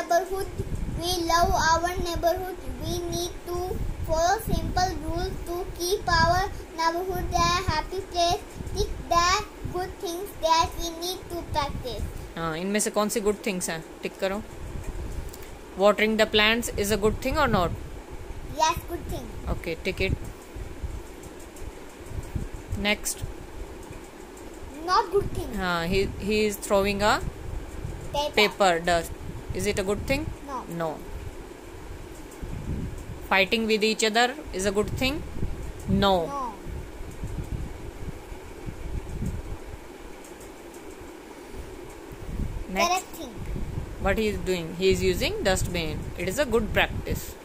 neighborhood. We love our neighborhood. We need to follow simple rules to keep our neighborhood a happy place. Pick the good things that we need to practice. हाँ इनमें से कौन सी good things हैं टिक करो watering the plants is a good thing और not Yes, good thing. Okay tick it next Not good thing. हाँ he he is throwing a Paper. paper dust is it a good thing? No. no. Fighting with each other is a good thing? No, No. next. Correct thing. what he is doing? He is using dustbin. It is a good practice